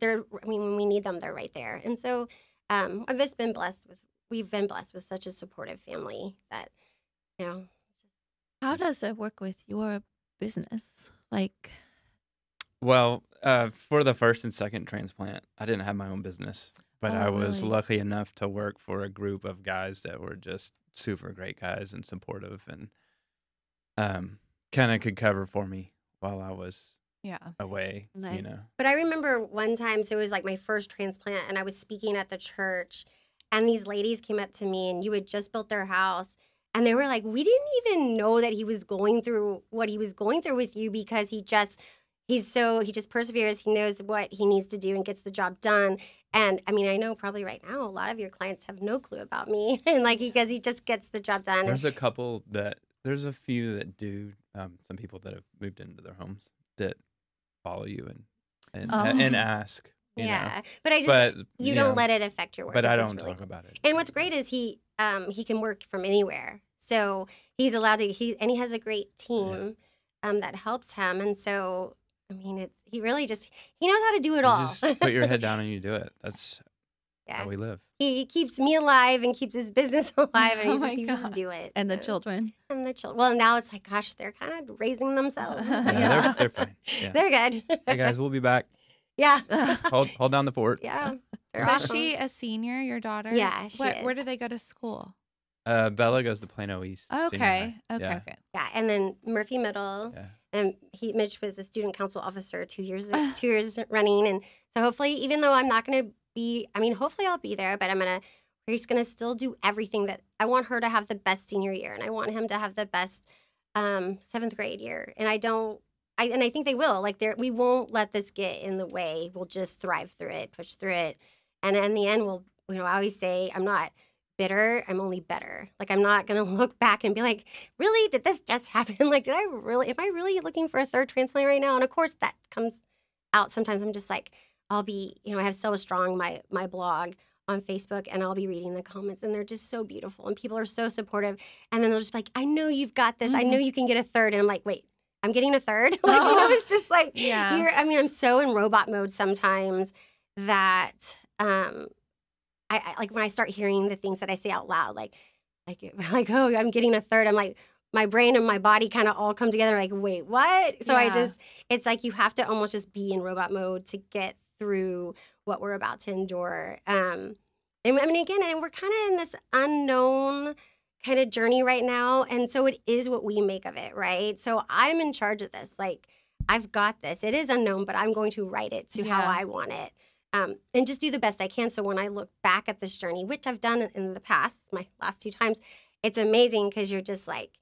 they're I mean when we need them they're right there. And so um, I've just been blessed with we've been blessed with such a supportive family that you know How does it work with your business? Like, Well, uh, for the first and second transplant, I didn't have my own business, but I Oh, was really? lucky enough to work for a group of guys that were just super great guys and supportive and um, kind of could cover for me while I was Yeah. away, Nice. you know. But I remember one time, so it was like my first transplant, and I was speaking at the church, and these ladies came up to me, and you had just built their house, and they were like, "We didn't even know that he was going through what he was going through with you because he just." He's so he just perseveres. He knows what he needs to do and gets the job done. And I mean, I know probably right now a lot of your clients have no clue about me, and like because he just gets the job done. There's a couple that there's a few that do. Um, some people that have moved into their homes that follow you and and Oh. and ask. You yeah, know. but I just but you know, don't let it affect your work. But I don't really talk about it. And what's great is he um, he can work from anywhere. So he's allowed to he and he has a great team um, that helps him. And so I mean, it's he really just he knows how to do it You all. just put your head down and you do it. That's yeah, how we live. he, he keeps me alive and keeps his business alive, and Oh he just, he just God. do it. and the children. and the children. Well, now it's like, gosh, they're kind of raising themselves. Yeah, Yeah. They're, they're fine. Yeah. they're good. hey guys, we'll be back. yeah, Hold hold down the fort. yeah. They're so awesome. she a senior, your daughter? Yeah, she Where, where is. do they go to school? Uh, Bella goes to Plano East. Okay. Okay. Yeah. Okay. Yeah, and then Murphy Middle. Yeah. and he Mitch was a student council officer two years two years running, and so hopefully, even though I'm not going to be, I mean, hopefully I'll be there, but I'm gonna. He's gonna still do everything that I want her to have the best senior year, and I want him to have the best um, seventh grade year, and I don't. I, and I think they will. Like, there, we won't let this get in the way. We'll just thrive through it, push through it, and in the end, we'll. You know, I always say I'm not bitter. I'm only better. Like, I'm not gonna look back and be like, really did this just happen like did i really am i really looking for a third transplant right now and of course that comes out sometimes i'm just like i'll be you know i have so strong my my blog on facebook and i'll be reading the comments and they're just so beautiful and people are so supportive and then they'll just be like i know you've got this. I know you can get a third and i'm like wait i'm getting a third? Like you know it's just like Yeah. i mean i'm so in robot mode sometimes that um I, I like when i start hearing the things that i say out loud like like like oh i'm getting a third i'm like my brain and my body kind of all come together like wait what? So i just it's like you have to almost just be in robot mode to get through what we're about to endure um and i mean again and we're kind of in this unknown kind of journey right now and so it is what we make of it right so i'm in charge of this like i've got this it is unknown but i'm going to write it to how i want it um, and just do the best I can. So when I look back at this journey, which I've done in the past, my last two times, it's amazing because you're just like,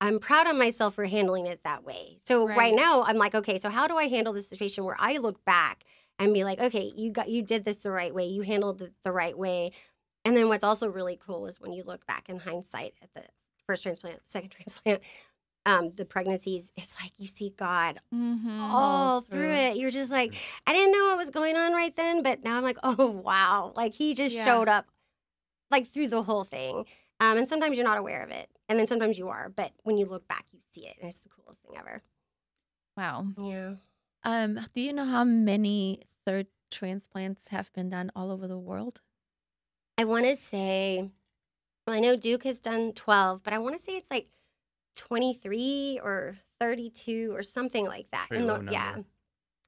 I'm proud of myself for handling it that way. So right. Right. now, I'm like, okay, so how do I handle this situation where I look back and be like, okay, you got, you did this the right way, you handled it the right way, and then what's also really cool is when you look back in hindsight at the first transplant, second transplant, um, the pregnancies, it's like you see God Mm-hmm. all through it. You're just like, I didn't know what was going on right then, but now I'm like, oh wow, like he just Yeah. showed up, like through the whole thing. Um, and sometimes you're not aware of it, and then sometimes you are. But when you look back, you see it, and it's the coolest thing ever. Wow. Yeah. Um, do you know how many third transplants have been done all over the world? I want to say, well, I know Duke has done 12, but I want to say it's like 23 or 32 or something like that. Very In the- low Yeah.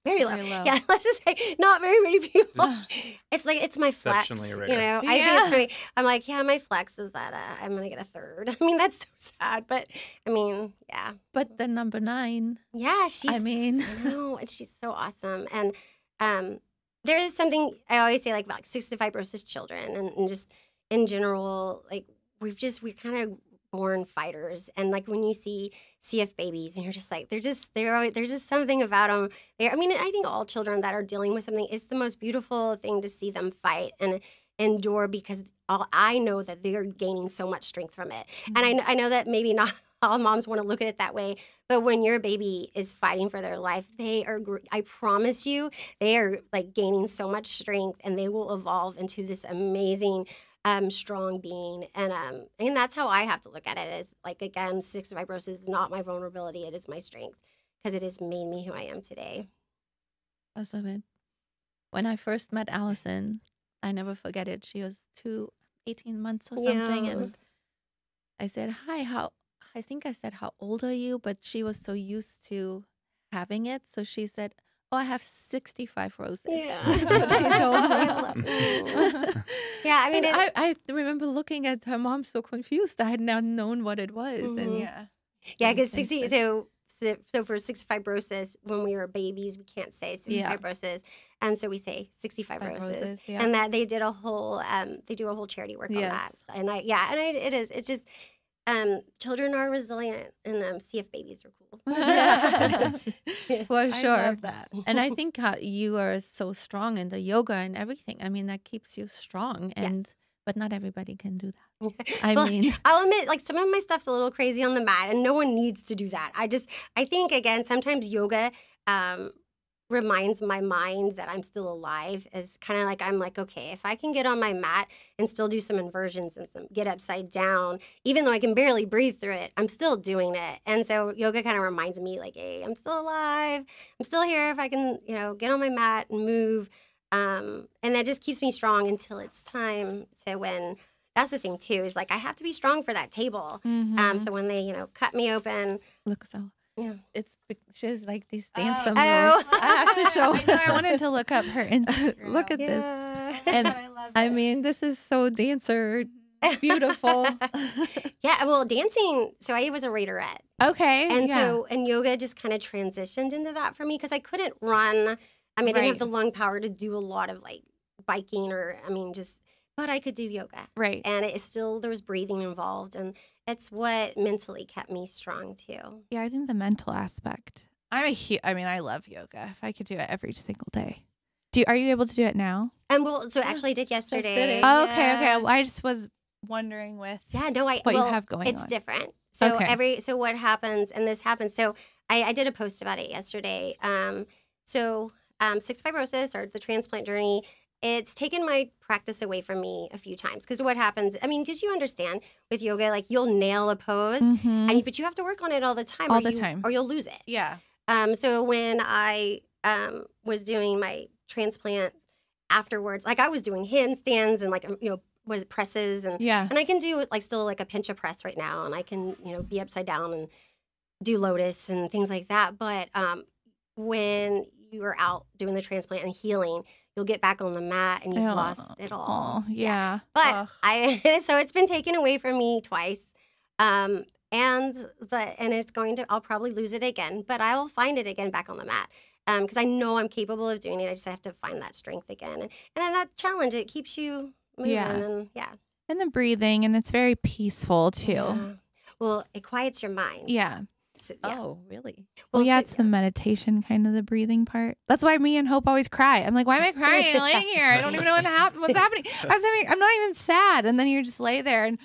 Number. Very low. Very low. Yeah, let's just say not very many people. Just it's like it's my flex. exceptionally You rare. know, I think it's funny. I'm like, yeah, my flex is that uh, I'm gonna get a third. I mean, that's so sad, but I mean, yeah, But the number nine, yeah. She's. I mean, I know, and she's so awesome. And um, there is something I always say, like about like cystic fibrosis children, and, and just in general, like we've just we're kind of born fighters, and like when you see CF babies, and you're just like, they're just they're always, there's just something about them. They're, I mean, I think all children that are dealing with something, it's the most beautiful thing to see them fight and endure because all, I know that they're gaining so much strength from it. And I, mm-hmm. I know that maybe not all moms want to look at it that way, but when your baby is fighting for their life, they are, I promise you, they are like gaining so much strength and they will evolve into this amazing, um, strong being. And, um, and that's how I have to look at it is like, again, cystic fibrosis is not my vulnerability. It is my strength because it has made me who I am today. awesome. man. when I first met Allison, I never forget it. She was two, 18 months or something. Yeah. And I said, Hi, how, I think I said, How old are you? But she was so used to having it. So she said, Oh, I have 65 roses. Yeah. That's what she told I me. Yeah, I mean, it- I, I remember looking at her mom so confused. I had not known what it was. Mhm. And Yeah. Yeah, because things 60, like- so, so so for cystic fibrosis, when we were babies, we can't say cystic Yeah. fibrosis, and so we say 65 Five roses. roses, yeah. And that they did a whole, um, they do a whole charity work on that. And I, yeah, and I, it is, it just, um, children are resilient, and um, CF babies are cool. Yes. For I sure. love that. and I think how you are so strong in the yoga and everything. I mean, that keeps you strong. Yes. And but not everybody can do that. I Well, mean, I'll admit, like some of my stuff's a little crazy on the mat, and no one needs to do that. I just, I think again, sometimes yoga um, reminds my mind that I'm still alive. Is kind of like I'm like, okay, if I can get on my mat and still do some inversions and some get upside down, even though I can barely breathe through it, I'm still doing it. And so yoga kind of reminds me, like, hey, I'm still alive. I'm still here. If I can, you know, get on my mat and move. Um, and that just keeps me strong until it's time to when that's the thing too is like I have to be strong for that table. Um, Mhm. so when they you know cut me open, look so. Yeah. It's bec- she's like these Oh. dance Oh. moves. I have to show. I know. I wanted to look up her Instagram. Look at this. And I I mean, this is so dancer mm-hmm. beautiful. yeah. Well, dancing. So I was a raiderette, okay. and yeah. so and yoga just kind of transitioned into that for me because I couldn't run. I mean, I didn't have the lung power to do a lot of like biking or I mean just, but I could do yoga. right. And it still there was breathing involved, and it's what mentally kept me strong too. Yeah, I think the mental aspect. I'm a huge. I mean, I love yoga. If I could do it every single day. Do you, are you able to do it now? And well, so actually I did yesterday. Oh, okay, okay. Well, I just was wondering with Yeah, no, I what well, you have going it's on. different. So Okay. every so what happens and this happens. So I, I did a post about it yesterday. Um, so um, cystic fibrosis or the transplant journey. It's taken my practice away from me a few times because what happens? I mean, because you understand with yoga, like you'll nail a pose, Mhm. and but you have to work on it all the time, All or the you- time. or you'll lose it. yeah. Um, so when I um, was doing my transplant afterwards, like I was doing handstands and like um, you know was it presses and Yeah. and I can do like still like a pinch of press right now, and I can you know be upside down and do lotus and things like that. But um, when you are out doing the transplant and healing, you'll get back on the mat and you've Oh, lost it all. Oh, yeah. But Ugh. I so it's been taken away from me twice. Um and but and it's going to I'll probably lose it again, but I will find it again back on the mat. Um because I know I'm capable of doing it. I just have to find that strength again. And and then that challenge it keeps you moving Yeah. and yeah. and the breathing, and it's very peaceful too. Yeah. Well, it quiets your mind. Yeah. So, yeah. Oh, really? Well, yeah, so- it's the meditation kind of the breathing part. That's why me and Hope always cry. I'm like, why am I crying laying here? I don't even know what happened. What's happening? I was having, I'm not even sad. And then you just lay there and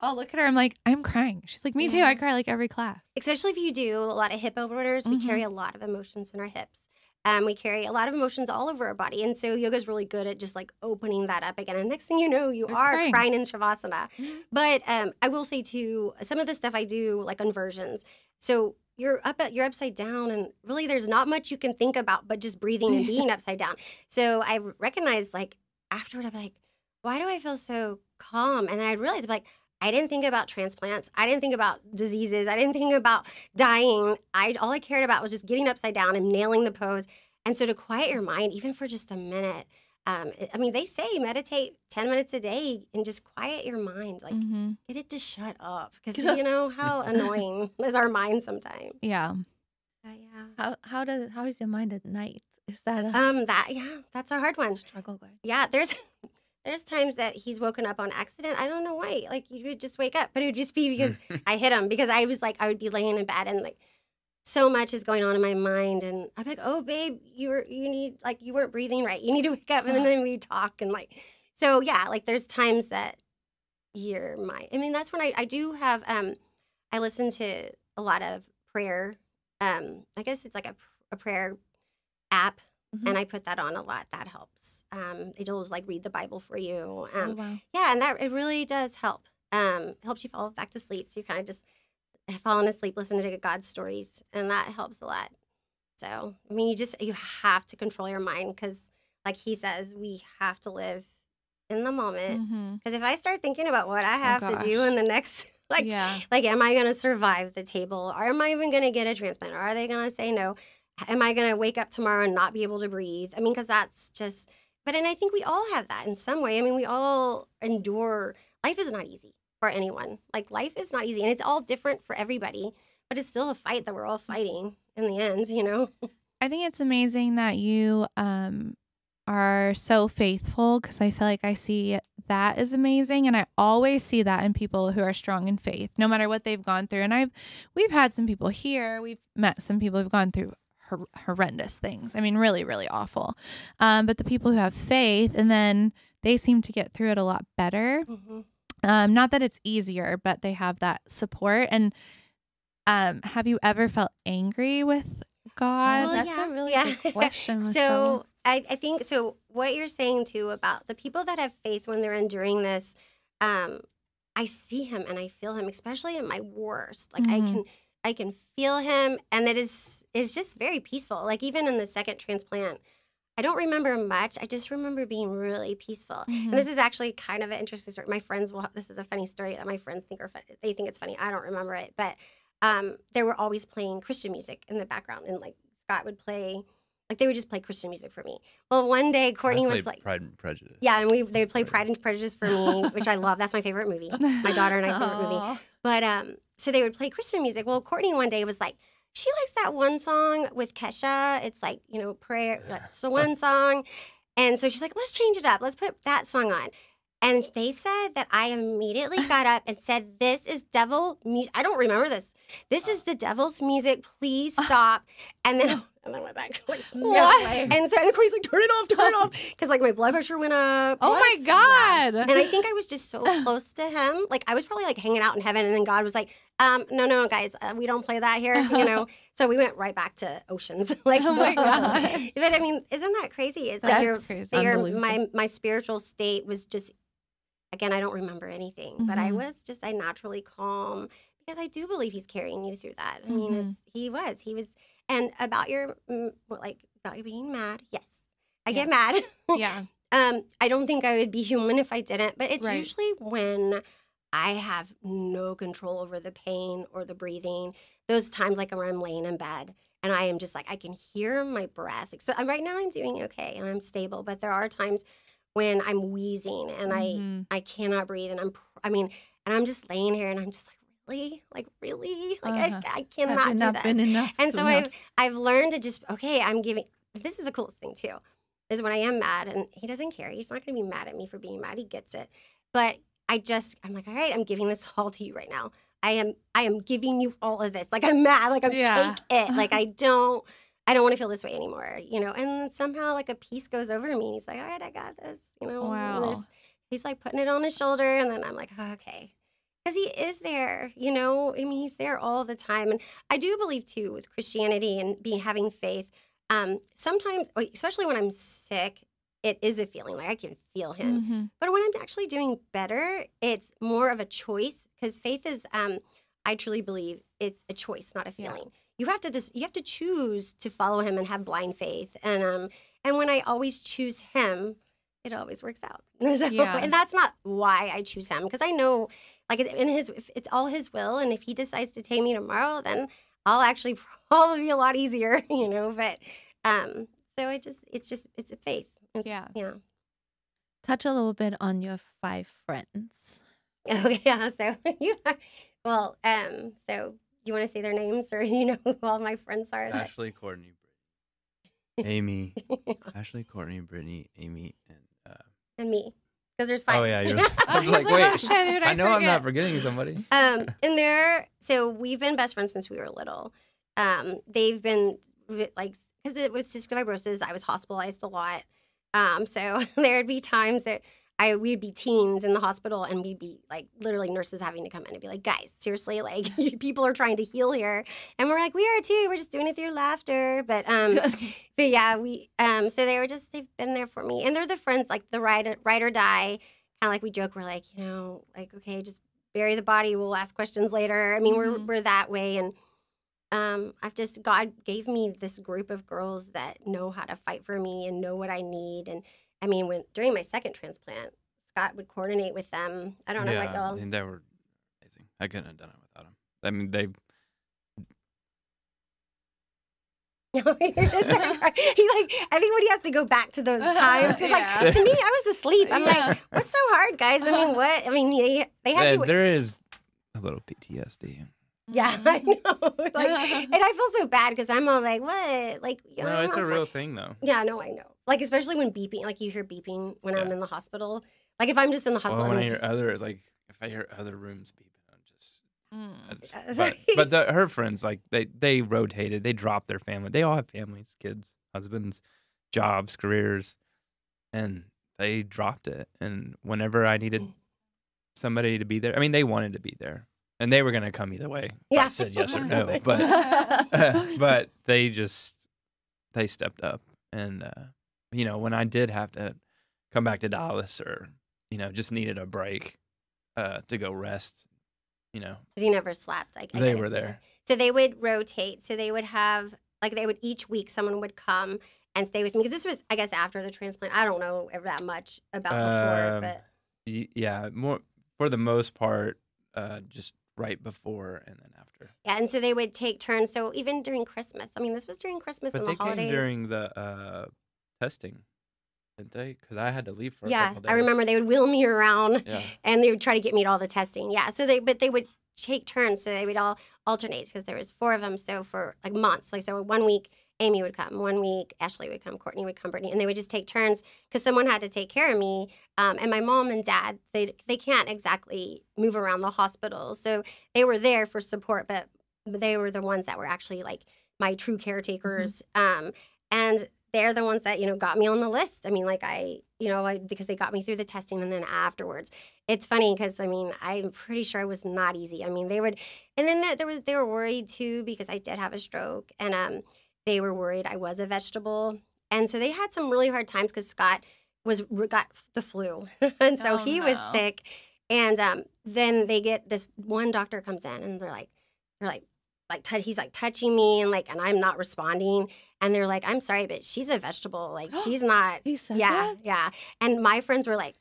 I'll look at her. I'm like, I'm crying. She's like, me too. I cry like every class. especially if you do a lot of hip openers, we Mhm. carry a lot of emotions in our hips. Um, we carry a lot of emotions all over our body. And so yoga is really good at just like opening that up again. And next thing you know, you You're are crying. crying in Shavasana. Mhm. But um, I will say too, some of the stuff I do, like inversions. So you're up at you're upside down and really there's not much you can think about but just breathing and being upside down. So I recognized like afterward, I'm like, why do I feel so calm? And then I realized I'm like, I didn't think about transplants. I didn't think about diseases. I didn't think about dying. I all I cared about was just getting upside down and nailing the pose. And so to quiet your mind, even for just a minute, um, I mean, they say meditate ten minutes a day and just quiet your mind, like Mhm. get it to shut up, because you know how annoying is our mind sometimes. Yeah. Uh, yeah. How how does how is your mind at night? Is that a Um. That yeah. That's a hard one. struggle? Going? Yeah. There's. There's times that he's woken up on accident. I don't know why. Like you would just wake up, but it would just be because I hit him because I was like I would be laying in bed and like so much is going on in my mind and I'm like, oh babe, you were you need like you weren't breathing right. You need to wake up and then we talk and like so yeah, like there's times that your mind. I mean that's when I I do have um I listen to a lot of prayer. Um I guess it's like a, a prayer app Mhm. and I put that on a lot. That helps. Um it'll just like read the Bible for you. Oh Um wow. yeah, and that it really does help. Um, it helps you fall back to sleep. So you're kind of just falling asleep listening to God's stories, and that helps a lot. So I mean, you just you have to control your mind because, like he says, we have to live in the moment. Because if I start thinking about what I have to do in the next, like, yeah. like, am I going to survive the table? Or am I even going to get a transplant? Or are they going to say no? Am I going to wake up tomorrow and not be able to breathe? I mean, because that's just, but, and I think we all have that in some way. I mean, we all endure, life is not easy for anyone. Like, life is not easy and it's all different for everybody, but it's still a fight that we're all fighting in the end, you know? I think it's amazing that you um are so faithful because I feel like I see that is amazing and I always see that in people who are strong in faith no matter what they've gone through and I've we've had some people here we've met some people who've gone through hor- horrendous things I mean really really awful um but the people who have faith and then they seem to get through it a lot better Mhm. um not that it's easier but they have that support and um have you ever felt angry with God Well, that's yeah, a really yeah. good question. So I, I think so. What you're saying too about the people that have faith when they're enduring this, um, I see him and I feel him, especially in my worst. Like I Mhm. can, I can feel him, and it is is just very peaceful. Like even in the second transplant, I don't remember much. I just remember being really peaceful. Mhm. And this is actually kind of an interesting story. My friends will. This is a funny story that my friends think are funny. They think it's funny. I don't remember it, but um, they were always playing Christian music in the background, and like Scott would play, like they would just play Christian music for me. Well, one day Courtney I was like, Pride and Prejudice. yeah, and we they would play Pride and Prejudice for me, which I love. That's my favorite movie. My daughter and I's favorite movie. But um, so they would play Christian music. Well, Courtney one day was like, she likes that one song with Kesha. It's like you know prayer. like, So one song, and so she's like, let's change it up. Let's put that song on. And they said that I immediately got up and said, "This is devil music." I don't remember this. This is the devil's music. Please stop. And then and then I went back. to Like, No "What?" way. And so the Courtney's like, "Turn it off, turn it off," because like my blood pressure went up. Oh my Yeah. God. And I think I was just so close to him. Like I was probably like hanging out in heaven, and then God was like, um, "No, no, guys, uh, we don't play that here," you know. so we went right back to oceans. like, Oh my God. but I mean, isn't that crazy? It's like your, crazy. your my my spiritual state was just. Again, I don't remember anything, but I Mhm. was just I naturally calm because I do believe He's carrying you through that. I mean, Mhm. it's He was He was, and about your mm, like about you being mad. Yes, I get mad. yeah. Um, I don't think I would be human if I didn't, but it's Right. usually when I have no control over the pain or the breathing. Those times, like where I'm laying in bed and I am just like I can hear my breath. So I'm, right now, I'm doing okay and I'm stable, but there are times when I'm wheezing and Mhm. I I cannot breathe and I'm I mean and I'm just laying here and I'm just like really like really like Uh-huh. I, I cannot do enough this. been enough? And so enough? I've I've learned to just okay, I'm giving this is the coolest thing too. Is when I am mad and he doesn't care. He's not gonna be mad at me for being mad. He gets it. But I just I'm like, all right, I'm giving this all to you right now. I am I am giving you all of this. Like I'm mad. Like I'm Yeah. take it. Like I don't I don't want to feel this way anymore, you know. And somehow like a peace goes over me. He's like, all right, I got this, you know. Wow. He's like putting it on his shoulder, and then I'm like, oh, okay, because he is there, you know. I mean, he's there all the time, and I do believe too with Christianity and being having faith. Um, sometimes, especially when I'm sick, it is a feeling like I can feel him. Mhm. But when I'm actually doing better, it's more of a choice because faith is. Um, I truly believe it's a choice, not a Yeah. feeling. You have to just you have to choose to follow him and have blind faith. And um, and when I always choose him, it always works out. So, Yeah. And that's not why I choose him because I know, like in his, if it's all his will, and if he decides to take me tomorrow, then I'll actually probably be a lot easier, you know. But um, so it just it's just it's a faith. It's, Yeah. Yeah. touch a little bit on your five friends. Oh yeah. So you well, um, so you want to say their names or you know who all my friends are? That, Ashley, Courtney, Brittany, Amy, Ashley, Courtney, Brittany, Amy, and uh, and me. Because there's five. oh yeah, you're. I I was was like, like, wait, oh, shit, who'd I I know I'm not forget? forgetting somebody. um, and they're so we've been best friends since we were little. Um, they've been like because it was cystic fibrosis. I was hospitalized a lot. Um, so there'd be times that I we'd be teens in the hospital and we'd be like literally nurses having to come in and be like, guys, seriously, like people are trying to heal here, and we're like, we are too. We're just doing it through laughter, but um, but yeah, we um so they were just they've been there for me. And they're the friends like the ride ride or die. Kind of like we joke, we're like, you know, like, okay, just bury the body, we'll ask questions later. I mean, we're Mhm. we're that way and um, I've just God gave me this group of girls that know how to fight for me and know what I need. And I mean, when during my second transplant, Scott would coordinate with them. I don't know what yeah, y'all. and they were amazing. I couldn't have done it without them. I mean, they He's like, I think when he has to go back to those times, because Yeah. like to me, I was asleep. I'm Yeah. like, what's so hard, guys? I mean, what? I mean, they they had uh, to. there is a little PTSD. Yeah, I know. like, and I feel so bad because I'm all like, what? Like, No, it's a I'm real thing though. Yeah, no, I know. Like, especially when beeping, like you hear beeping when I'm in the hospital. Like, if I'm just in the hospital, Well, when I hear other like if I hear other rooms beeping, I'm just. Mm. Just- but but the, her friends like they they rotated. They dropped their family. They all have families, kids, husbands, jobs, careers, and they dropped it. And whenever I needed Mm. somebody to be there, I mean, they wanted to be there, and they were gonna come either way. if I Yeah. said yes or no, but but they just they stepped up and uh you know when i did have to come back to dallas or you know just needed a break uh to go rest you know 'cause he never slept. Like I they were there. So they would rotate. So they would have like they would each week someone would come and stay with me because this was I guess after the transplant. I don't know ever that much about before, Um, but Y- yeah more for the most part uh just right before and then after yeah. And so they would take turns. So even during Christmas, I mean, this was during Christmas but and they the holidays. came during the uh testing didn't they because i had to leave for a yeah, I remember they would wheel me around. yeah and they would try to get me to all the testing. Yeah, so they but they would take turns, so they would all alternate because there was four of them. So for like months, like so one week Amy would come, one week Ashley would come, Courtney would come, Brittany, and they would just take turns because someone had to take care of me. Um, and my mom and dad, they they can't exactly move around the hospital, so they were there for support, but they were the ones that were actually like my true caretakers. Um, and they're the ones that you know got me on the list. I mean, like I, you know, I, because they got me through the testing, and then afterwards, it's funny because I mean, I'm pretty sure it was not easy. I mean, they would, and then there, there was they were worried too because I did have a stroke, and um, they were worried I was a vegetable, and so they had some really hard times because Scott was got the flu, and so Oh, he was sick, and um, then they get this one doctor comes in, and they're like, they're like. Like tou- he's like touching me and like and I'm not responding and they're like I'm sorry but she's a vegetable like she's not He said yeah, that? yeah. And my friends were like,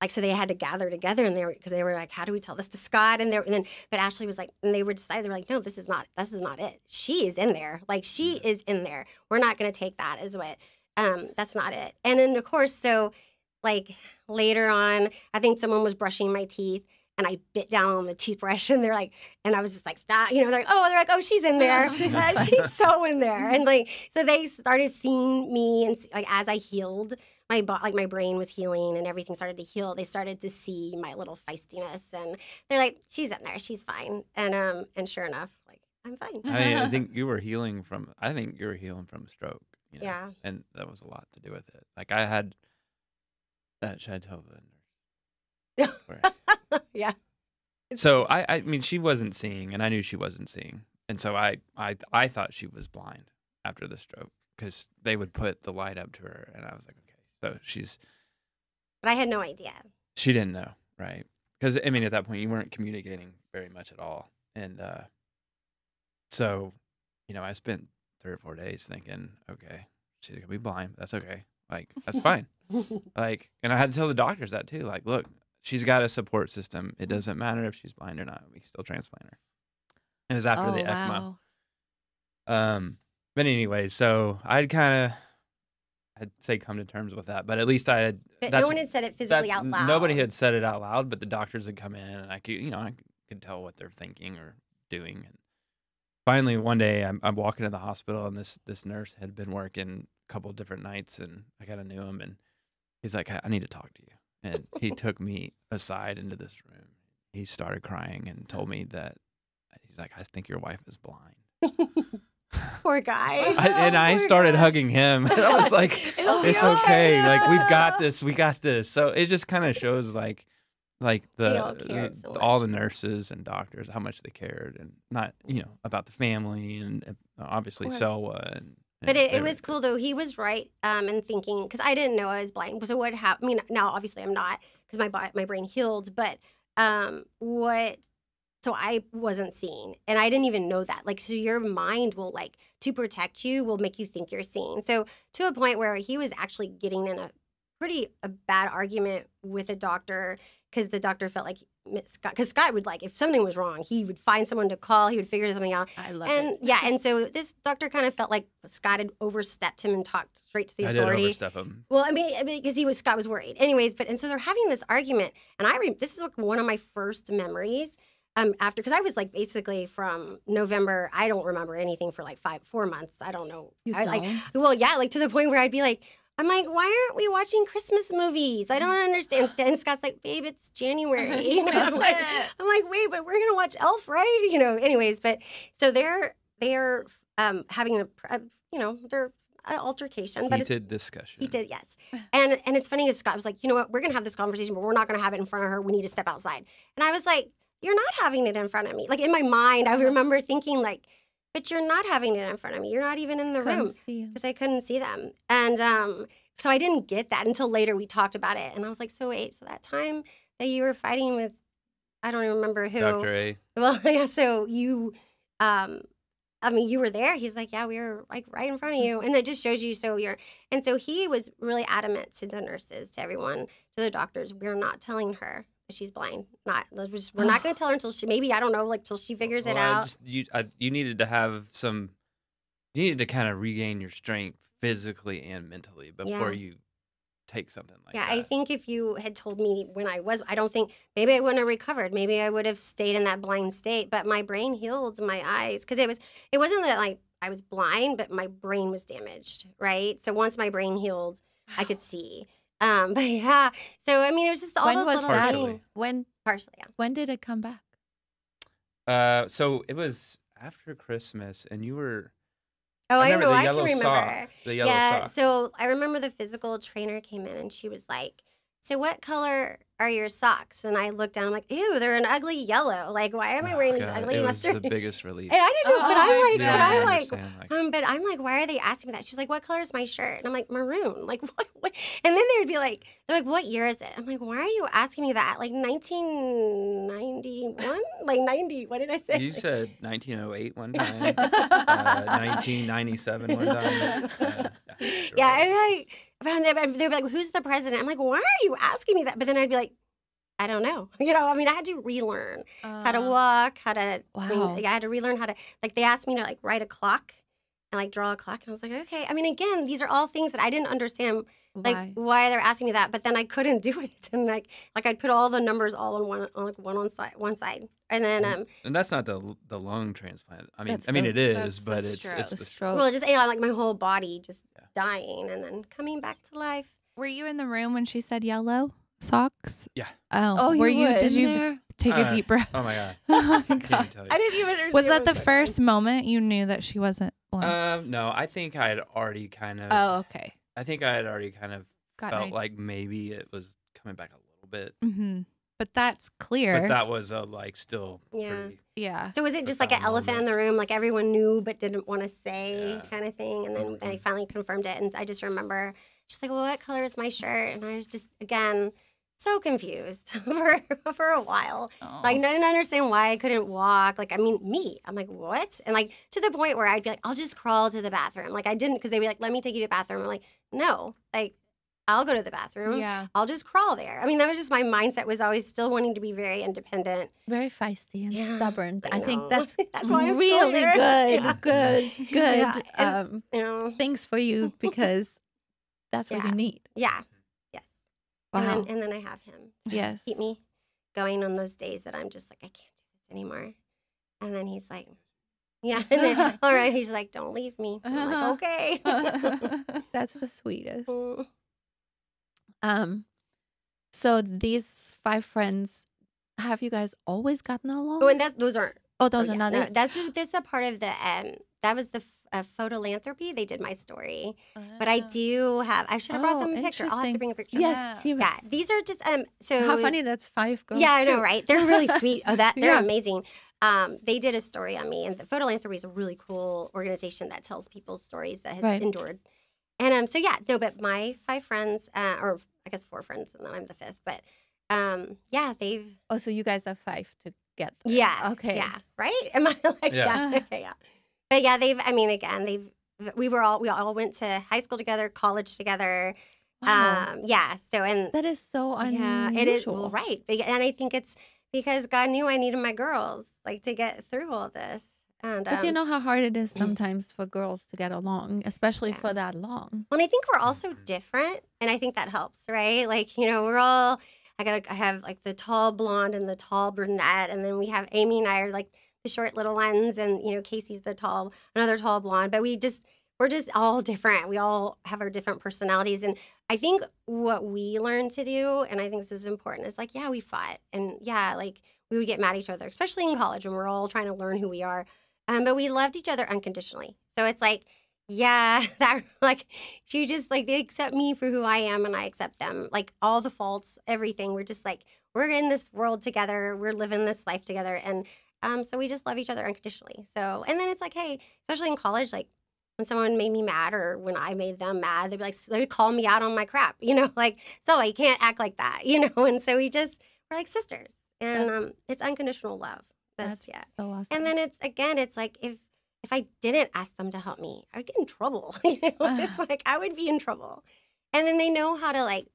like, so they had to gather together, and they were because they were like, how do we tell this to Scott? And they and then, but Ashley was like, and they were decided they were like, no, this is not, this is not it. She is in there, like she is in there. We're not going to take that as what, um, that's not it. And then of course, so like later on, I think someone was brushing my teeth. And I bit down on the toothbrush, and they're like, and I was just like, stop, you know, they're like, oh, they're like, oh, she's in there, She's Uh, she's so in there, and like, so they started seeing me, and like as I healed, my bo- like my brain was healing and everything started to heal they started to see my little feistiness and they're like she's in there she's fine and um and sure enough like i'm fine I, I think you were healing from i think you were healing from a stroke you know? yeah and that was a lot to do with it. Like I had that. Should I tell the Where- yeah so I, I mean, she wasn't seeing, and I knew she wasn't seeing, and so I, I, I thought she was blind after the stroke because they would put the light up to her, and I was like, okay, so she's but i had no idea she didn't know, right? Because I mean, at that point, you weren't communicating very much at all, and uh, so you know, I spent three or four days thinking, okay, she's gonna be blind. That's okay. Like that's fine. Like, and I had to tell the doctors that too. Like, look, she's got a support system. It doesn't matter if she's blind or not. We still transplant her. It was after oh, the ECMO. Um, but anyway, so I'd kind of, I'd say come to terms with that. But at least I had. but that's, no one had said it physically out loud Nobody had said it out loud, but the doctors had come in, and I could, you know, I could tell what they're thinking or doing. And finally, one day, I'm, I'm walking to the hospital, and this this nurse had been working a couple of different nights, and I kind of knew him, and he's like, I, I need to talk to you, and he took me aside into this room. He started crying and told me that he's like, I think your wife is blind. poor guy I, and I Poor started guy. hugging him. I was like, It'll it's okay. Like we've got this. We got this. So it just kind of shows like like the, all the- so all the nurses and doctors how much they cared and not you know about the family and uh, obviously course. Selwa and, But it, it was cool though. He was right um, in thinking because I didn't know I was blind. So what happened? I mean, now obviously I'm not because my body, my brain healed. But um, what so I wasn't seeing, and I didn't even know that. Like, so your mind will like to protect you will make you think you're seeing. So to a point where he was actually getting in a pretty a bad argument with a doctor because the doctor felt like Scott because Scott would like if something was wrong, he would find someone to call, he would figure something out. I love And it. yeah, and so this doctor kind of felt like Scott had overstepped him and talked straight to the I did authority. overstep him. Well, I mean, because he was Scott was worried, anyways. But and so they're having this argument, and I re- this is like one of my first memories. Um, after because I was like basically from November, I don't remember anything for like five, four months. I don't know. You I, like, well, yeah, like to the point where I'd be like, I'm like, why aren't we watching Christmas movies? I don't understand. And Scott's like, babe, it's January. Uh-huh. You know, I'm like. I'm like, wait, but we're gonna watch Elf, right? You know, anyways, but so they're they're um having a, a uh, you know they're an altercation, but it's Heated discussion. he did, yes. And and it's funny is Scott was like, you know what, we're gonna have this conversation, but we're not gonna have it in front of her. We need to step outside. And I was like, you're not having it in front of me. Like in my mind, I uh-huh. remember thinking like, but you're not having it in front of me. You're not even in the Couldn't room because I couldn't see them. And um, so I didn't get that until later. We talked about it, and I was like, so wait, so that time that you were fighting with, I don't even remember who. Dr. A. Well, yeah. So you, um, I mean, you were there. He's like, yeah, we were like right in front of you, and that just shows you. So you're, and so he was really adamant to the nurses, to everyone, to the doctors. We're not telling her that she's blind. Not, we're, just, we're not going to tell her until she, maybe I don't know, like till she figures it Well, I out. Just, you, I, you needed to have some. You needed to kind of regain your strength physically and mentally before Yeah. you take something like yeah, that. I think if you had told me when I was, I don't think maybe I wouldn't have recovered. Maybe I would have stayed in that blind state. But my brain healed my eyes because it was. It wasn't that like I was blind, but my brain was damaged. Right. So once my brain healed, I could see. Um, but yeah. So I mean, it was just all When those was little that? Partially. things. When Partially, yeah. when did it come back? Uh, so it was after Christmas, and you were. Oh, I, remember know. I can remember. sock. The yellow yeah. sock. So I remember the physical trainer came in and she was like, "So what color are your socks?" And I looked down. I'm like, "Ew, they're an ugly yellow. Like, why am I Oh, wearing these God, ugly it was mustard?" the biggest relief. And I didn't know, but Oh I'm like, You but I'm like, like, um, but I'm like, why are they asking me that? She's like, what color is my shirt? And I'm like, maroon. Like, what? what? And then they would be like, they're like, what year is it? I'm like, why are you asking me that? Like 1991? like 90? What did I say? you said 1908 one time, uh, 1997 one time. Yeah, yeah, sure. yeah, I'm like, but they'd be like, who's the president? I'm like, why are you asking me that? But then I'd be like, I don't know. You know, I mean, I had to relearn how to Uh, walk, how to. I, mean, Wow. I had to relearn how to. Like, they asked me to like write a clock and like draw a clock, and I was like, okay. I mean, again, these are all things that I didn't understand, like Why? why they're asking me that. But then I couldn't do it, and like, like I'd put all the numbers all on one, on like one on side, one side, and then um, And that's not the the lung transplant. I mean, That's I mean the- it is, but it's stroke. it's The the stroke. well, just you know, like my whole body just Yeah. Dying, and then coming back to life. Were you in the room when she said yellow socks? Yeah. Oh, oh, were you, you? were did you there? take a Uh, deep breath? Oh my god, oh my god. even tell you. I didn't even understand. Was that the going on. first moment you knew that she wasn't blind? Um, no, I think I had already kind of. oh, okay. I think I had already kind of Got felt it. like maybe it was coming back a little bit, hmm But that's clear. but that was a like still. Yeah. Pretty, yeah. So was it just like an profound elephant in the room, like everyone knew but didn't want to say, Yeah. kind of thing? And then they Mhm. finally confirmed it, and I just remember she's like, "Well, what color is my shirt?" And I was just again so confused for for a while. Like, Oh. I didn't understand why I couldn't walk. Like, I mean, me. I'm like, what? And like to the point where I'd be like, I'll just crawl to the bathroom. Like, I didn't because they'd be like, let me take you to the bathroom. I'm like, no, like, I'll go to the bathroom. yeah. I'll just crawl there. I mean, that was just my mindset. Was always still wanting to be very independent. Very feisty and Yeah, stubborn. I, think that's that's why I'm really good, Yeah. good, good. Yeah, and- um, You know. things for you because that's what you need. Yeah. Yes. Wow. And then, and then I have him yes. keep me going on those days that I'm just like, I can't do this anymore. And then he's like, yeah. And then, all right. He's like, don't leave me. I'm like, okay. That's the sweetest. Um, so these five friends, have you guys always gotten along? oh, and that's, those aren't. oh, those oh, are yeah, not no. That's just, that's a part of the, um, that was the f- uh, photolanthropy. They did my story. But I do have, I should have brought Oh, them a picture. I'll have to bring a picture. Yes. Yeah. Yeah. These are just, um, so. How funny that's five girls. Yeah, I know, right? They're really sweet. Oh, that they're Yeah. amazing. Um, they did a story on me, and the Photolanthropy is a really cool organization that tells people's stories that have Right. endured. And um, so yeah, no, but my five friends, uh, or I guess four friends, and then I'm the fifth. But um, yeah, they've Oh, so you guys are five to get. Yeah. Okay. Yeah. Right? Am I like Yeah. yeah. Okay, yeah. But yeah, they've I mean again, they've we were all we all went to high school together, college together. Wow. Um yeah. So and that is so unusual. yeah, it is well, right. And I think it's because God knew I needed my girls like to get through all this. And But you um, know how hard it is sometimes for girls to get along, especially Yeah. for that long. Well, and I think we're also different, and I think that helps, right? Like, you know, we're all. I got. I have like the tall blonde and the tall brunette, and then we have Amy and I are like the short little ones, and you know, Casey's the tall, another tall blonde. But we just we're just all different. We all have our different personalities, and I think what we learn to do, and I think this is important, is like, yeah, we fought, and yeah, like we would get mad at each other, especially in college when we're all trying to learn who we are. Um, but we loved each other unconditionally. So it's like yeah, that like she just like they accept me for who I am and I accept them. Like all the faults, everything. We're just like we're in this world together. We're living this life together and um so we just love each other unconditionally. So and then it's like, hey, especially in college like when someone made me mad or when I made them mad, they'd be like they'd call me out on my crap, you know, like so you can't act like that, you know. And so we just we're like sisters. And um it's unconditional love. That's, That's yeah. so awesome. And then it's again, it's like if if I didn't ask them to help me, I would get in trouble. you know, it's like I would be in trouble. And then they know how to like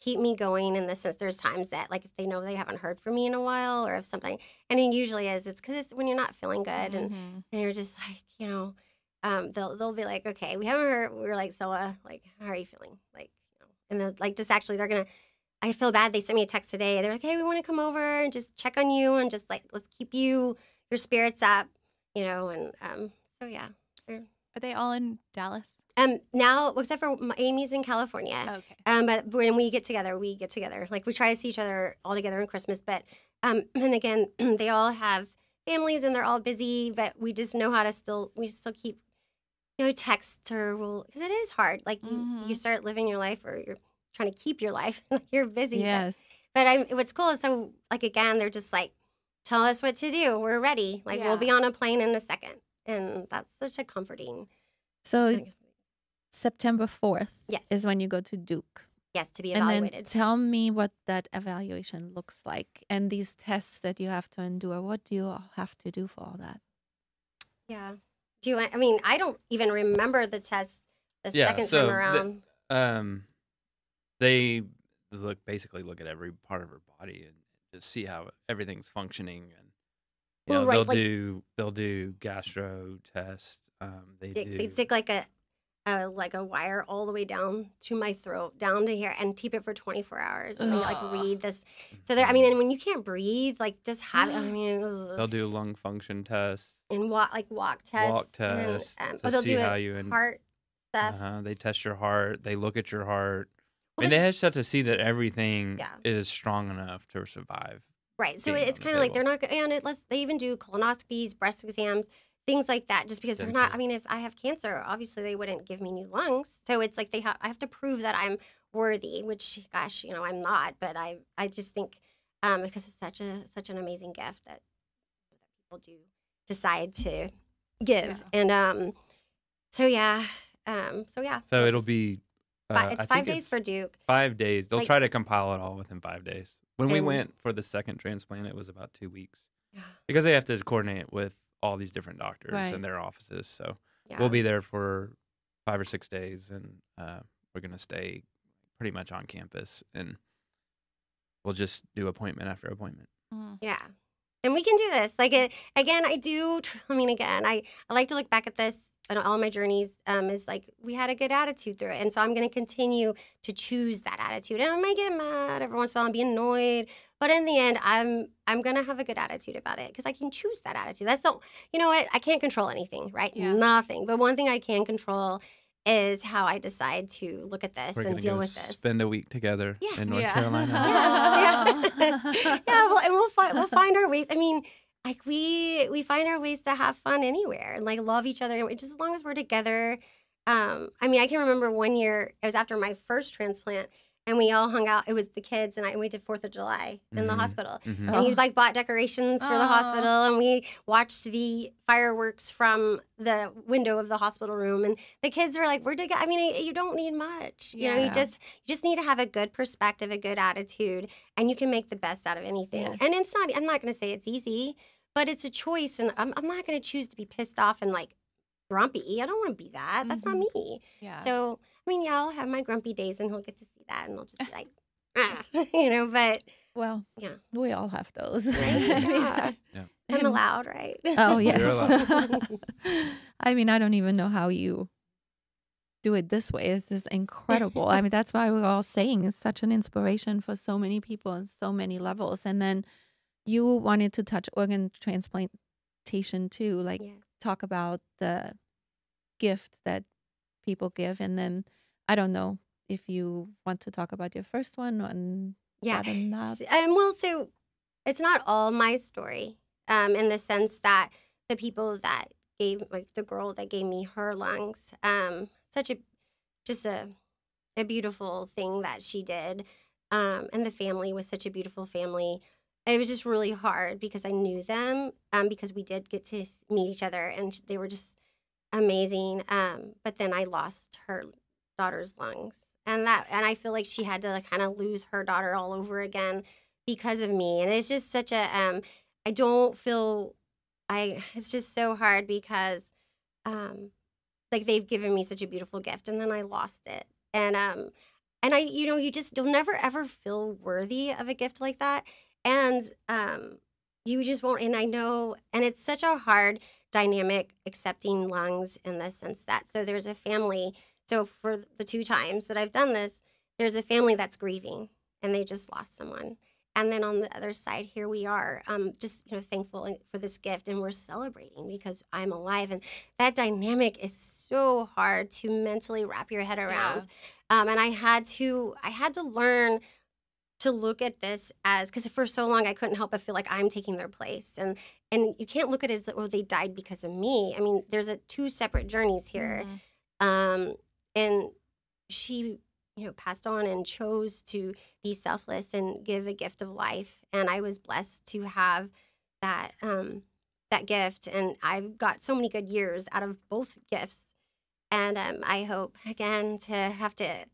keep me going in the sense there's times that like if they know they haven't heard from me in a while or if something and it usually is it's because it's when you're not feeling good and, Mhm. and you're just like you know um they'll they'll be like okay we haven't heard we're like so uh like how are you feeling like you know and then like just actually they're gonna I feel bad they sent me a text today they're like hey we want to come over and just check on you and just like let's keep you your spirits up you know and um so yeah Are they all in Dallas? um now except for Amy's in California Okay. um, but when we get together, we get together. Like we try to see each other all together on Christmas. But um, and again, they all have families and they're all busy. But we just know how to still we still keep you know text or we'll because it is hard. Like you you Mhm. start living your life or you're trying to keep your life. you're busy. yes. But I what's cool is so like again they're just like tell us what to do. We're ready. Like we'll be on a plane in a second. And that's such a comforting. So thing. September 4th yes, is when you go to Duke. yes, to be And then evaluated. tell me what that evaluation looks like and these tests that you have to endure. What do you all have to do for all that? Yeah. Do you I mean, I don't even remember the test the Yeah, second so time the- around. Um, they look basically look at every part of her body and just see how everything's functioning, and you Well, know right, they'll like- do they'll do gastro tests. Um, they they, do they stick like a, a like a wire all the way down to my throat, down to here, and keep it for 24 hours, and then like read this. So there, I mean, and when you can't breathe, like just have. I mean, they'll do lung function tests, and walk like walk tests, walk and, tests um, to they'll see do how you and heart stuff. uh they test your heart. They look at your heart. Well, mean, they this- have to see that everything Yeah. is strong enough to survive. Right. So it's kind of like they're not, and it, let's, they even do colonoscopies, breast exams, things like that, just because they're not. I mean, if I have cancer, obviously they wouldn't give me new lungs. So it's like they have, I have to prove that I'm worthy, which, gosh, you know, I'm not. But I, I just think um, because it's such a such an amazing gift that that people do decide to give, Yeah. and um, so yeah, um, so yeah. So it'll be. Uh, fi- I it's five days it's for Duke. five days. They'll like- try to compile it all within five days. When we went for the second transplant, it was about two weeks Yeah. because they have to coordinate with all these different doctors Right. and their offices. So Yeah. we'll be there for five or six days, and uh, we're gonna stay pretty much on campus, and we'll just do appointment after appointment. Mm. Yeah. And we can do this. Like it, again, I do. I mean, again, I, I like to look back at this and all my journeys. Um, is like we had a good attitude through it, and so I'm going to continue to choose that attitude. And I might get mad every once in a while and be annoyed, but in the end, I'm I'm going to have a good attitude about it because I can choose that attitude. That's the, you know what? I can't control anything, right? Yeah. Nothing. But one thing I can control is how I decide to look at this We're and deal go with this. spend a week together Yeah. in North Yeah. Carolina. Yeah, yeah. yeah, well, and we'll find we'll find our ways. I mean, like we we find our ways to have fun anywhere and like love each other, and just as long as we're together. Um, I mean, I can remember one year. It was after my first transplant, and we all hung out. It was the kids and I, and we did Fourth of July in the Mhm. hospital. Mhm. And he's Oh. like bought decorations for the hospital, and we watched the fireworks from the window of the hospital room. And the kids were like, "We're together." I mean, you don't need much. You know, you just you just need to have a good perspective, a good attitude, and you can make the best out of anything. Yes. And it's not. I'm not going to say it's easy, but it's a choice, and I'm, I'm not going to choose to be pissed off and like grumpy. I don't want to be that. That's not me. Yeah. So I mean, yeah, I'll have my grumpy days, and he'll get to see that, and I'll just be like, ah, you know. But Well, Yeah. we all have those. Right? I mean, Yeah. Yeah. I'm allowed, right? Oh yes. I mean, I don't even know how you do it this way. It's just incredible. I mean, that's why we're all saying it's such an inspiration for so many people on so many levels. And then you wanted to touch organ transplantation too, like Yeah. talk about the gift that people give, and then I don't know if you want to talk about your first one and Yeah. bottom that. S- Um, well, so it's not all my story, um, in the sense that the people that gave, like the girl that gave me her lungs, um, such a, just a, a beautiful thing that she did, um, and the family was such a beautiful family. It was just really hard because I knew them, um, because we did get to meet each other, and they were just amazing. Um, but then I lost her daughter's lungs, and that, and I feel like she had to like, kind of lose her daughter all over again because of me and it's just such a um i don't feel i it's just so hard because um like they've given me such a beautiful gift and then i lost it and um and i you know you just you'll never ever feel worthy of a gift like that and um you just won't and i know and it's such a hard dynamic accepting lungs in the sense that so there's a family so for the two times that i've done this there's a family that's grieving and they just lost someone. And then on the other side here we are um, just you know thankful for this gift and we're celebrating because i'm alive and that dynamic is so hard to mentally wrap your head around. Um, and i had to i had to learn to look at this as because for so long i couldn't help but feel like i'm taking their place and and you can't look at it as oh they died because of me i mean there's a two separate journeys here Mhm. um, and she you know passed on and chose to be selfless and give a gift of life and i was blessed to have that um, that gift and i've got so many good years out of both gifts and um, i hope again to have to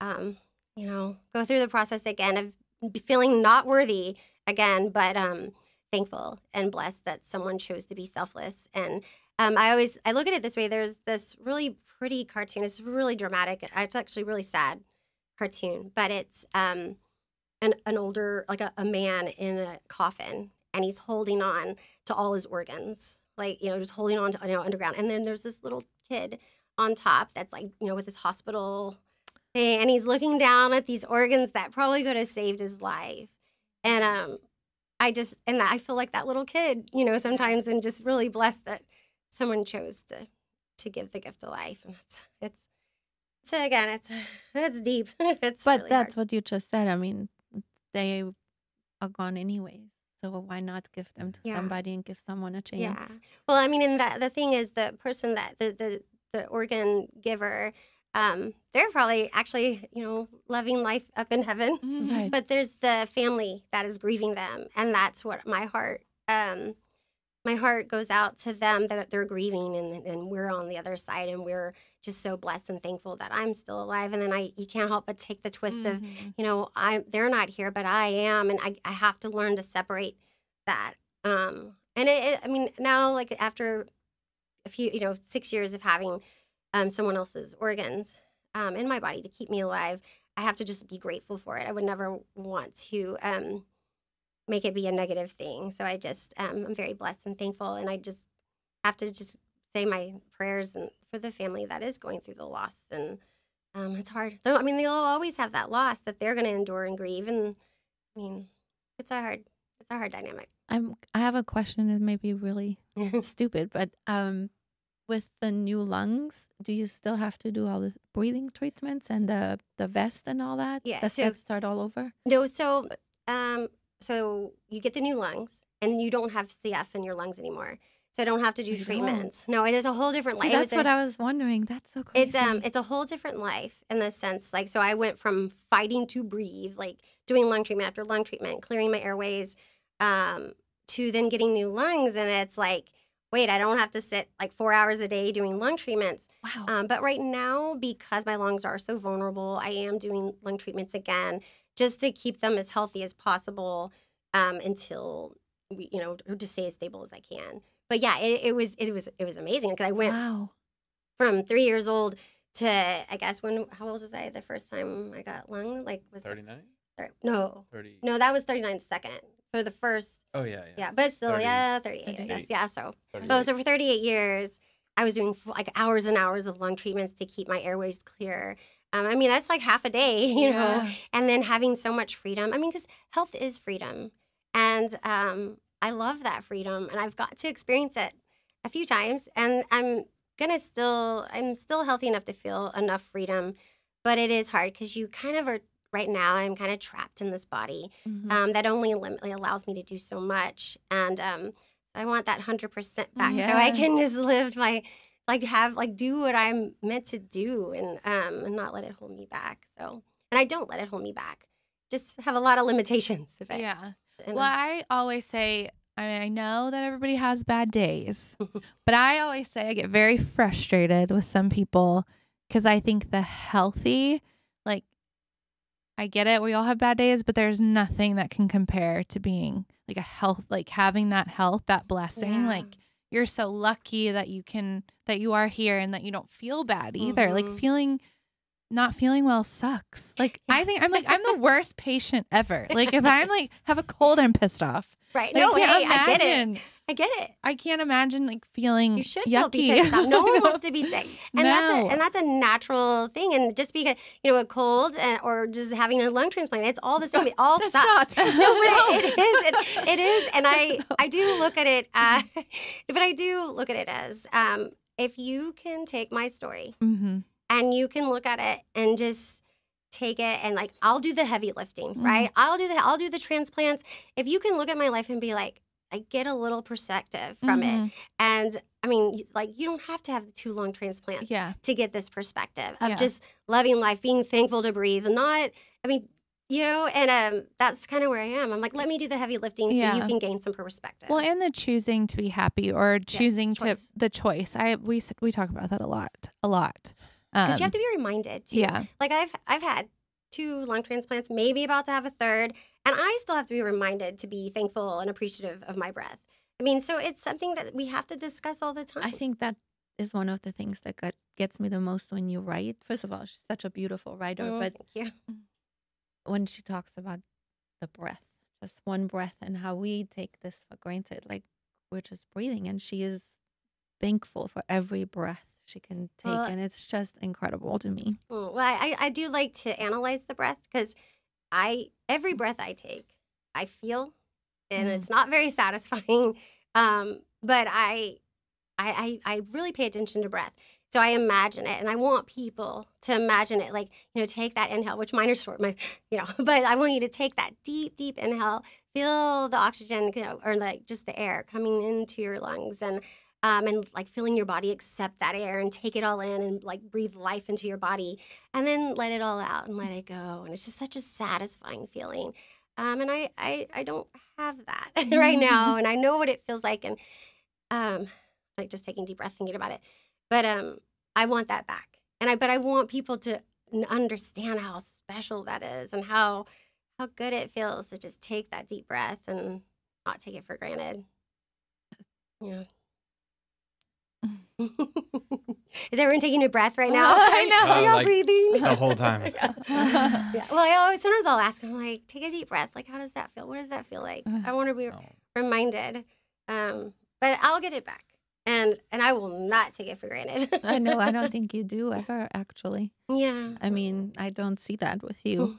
um, you know go through the process again of feeling not worthy again but um, thankful and blessed that someone chose to be selfless and um, I always I look at it this way. There's this really pretty cartoon. It's really dramatic. It's actually really sad cartoon, but it's um, an an older like a, a man in a coffin, and he's holding on to all his organs, like you know, just holding on to you know underground. And then there's this little kid on top that's like you know with his hospital and he's looking down at these organs that probably could have saved his life. And um, I just and I feel like that little kid, you know, sometimes, and just really blessed that someone chose to to give the gift of life and it's it's it's again it's it's deep it's But really that's hard. what you just said. I mean, they are gone anyways. So why not give them to Yeah. somebody and give someone a chance? yeah well i mean and the the thing is the person that the the, the organ giver um they're probably actually you know loving life up in heaven Mhm. Right. but there's the family that is grieving them and that's what my heart um my heart goes out to them that they're grieving and, and we're on the other side and we're just so blessed and thankful that i'm still alive and then i you can't help but take the twist of Mhm. you know i they're not here but i am and i, I have to learn to separate that um and it, it i mean now like after a few you know six years of having um someone else's organs um in my body to keep me alive i have to just be grateful for it i would never want to um make it be a negative thing so i just um i'm very blessed and thankful and i just have to just say my prayers and for the family that is going through the loss and um, it's hard. I mean, they'll always have that loss that they're going to endure and grieve, and I mean, it's a hard, it's a hard dynamic. I'm. I have a question. It may be really stupid, but um, with the new lungs, do you still have to do all the breathing treatments and the the vest and all that? Yeah, Does so- that start all over? no, so um, so you get the new lungs, and you don't have CF in your lungs anymore. so I don't have to do You don't. treatments. No, it is a whole different life. Was that's what I was wondering. That's so crazy. it's um it's a whole different life in the sense like so I went from fighting to breathe, like doing lung treatment after lung treatment, clearing my airways, um, to then getting new lungs, and it's like, wait, I don't have to sit like four hours a day doing lung treatments. wow. Um, but right now, because my lungs are so vulnerable, I am doing lung treatments again just to keep them as healthy as possible um, until we, you know, to stay as stable as I can. But yeah, it, it was it was it was amazing because I went wow. from three years old to I guess when how old was I the first time I got lung? Like was 39? no 30. no that was 39 second for the first Oh, yeah, yeah. yeah but still 30. yeah 38 I guess yeah so 38. Oh, so for 38 years, I was doing like hours and hours of lung treatments to keep my airways clear. Um, I mean, that's like half a day, you know, Yeah. and then having so much freedom. I mean, because health is freedom. And um, I love that freedom. And I've got to experience it a few times. And I'm going to still, I'm still healthy enough to feel enough freedom. But it is hard because you kind of are, right now, I'm kind of trapped in this body Mhm. um, that only lim- like, allows me to do so much. And um, I want that hundred percent back, so I can just live my like have like do what I'm meant to do, and um, and not let it hold me back. So, and I don't let it hold me back. Just have a lot of limitations. Yeah. and, Well, I always say, I, mean, I know that everybody has bad days, but I always say I get very frustrated with some people because I think the healthy, like, I get it. We all have bad days, but there's nothing that can compare to being like a health, like having that health, that blessing. Yeah. Like, you're so lucky that you can, that you are here and that you don't feel bad either. Like, Mhm. feeling, not feeling well sucks. Like. I think I'm like, I'm the worst patient ever. Like, if I'm like, have a cold, I'm pissed off. right? Like, No, I hey, I get it. I get it. I can't imagine like feeling You should yucky. feel off. No one wants to be sick, and that's a, and that's a natural thing. And just because you know a cold and, or just having a lung transplant, it's all the same. It all That's sucks. no, it, it is. It, it is, and I No. I do look at it. Uh, but I do look at it as um, if you can take my story Mhm. and you can look at it and just take it and like I'll do the heavy lifting, Mhm. right? I'll do the I'll do the transplants. If you can look at my life and be like, I get a little perspective from it. Mhm. And I mean, like you don't have to have the two lung transplants Yeah. to get this perspective of Yeah. just loving life, being thankful to breathe, and not. I mean, you know, and um, that's kind of where I am. I'm like, let me do the heavy lifting so you can gain some perspective. Well, and the choosing to be happy or choosing to the choice. I we we talk about that a lot, a lot. because you Um, have to be reminded. Too. yeah. Like I've I've had two lung transplants, maybe about to have a third, and I still have to be reminded to be thankful and appreciative of my breath. I mean, so it's something that we have to discuss all the time. I think that is one of the things that got, gets me the most when you write. First of all, she's such a beautiful writer, Oh, but thank you. when she talks about the breath, just one breath, and how we take this for granted, like we're just breathing, and she is thankful for every breath she can take, Well, and it's just incredible to me. Mm, Well, I, I do like to analyze the breath because I every breath I take, I feel, and Mhm. it's not very satisfying. Um, but I, I, I, I really pay attention to breath. So I imagine it, and I want people to imagine it. Like you know, take that inhale, which mine are short, my, you know. But I want you to take that deep, deep inhale, feel the oxygen, you know, or like just the air coming into your lungs, and um, and like feeling your body accept that air and take it all in and like breathe life into your body and then let it all out and let it go and it's just such a satisfying feeling. Um, and I, I i don't have that right now and i know what it feels like and um, like just taking deep breath thinking about it but um, i want that back and i but i want people to understand how special that is and how how good it feels to just take that deep breath and not take it for granted. Yeah Is everyone taking a breath right now? I know. Are Uh, y'all like, breathing? the whole time. yeah. Yeah. Well, I always sometimes I'll ask them like, take a deep breath. Like, how does that feel? What does that feel like? I want to be Oh, reminded. Um, but I'll get it back, and and I will not take it for granted. I know. I don't think you do ever, actually. Yeah. I mean, I don't see that with you.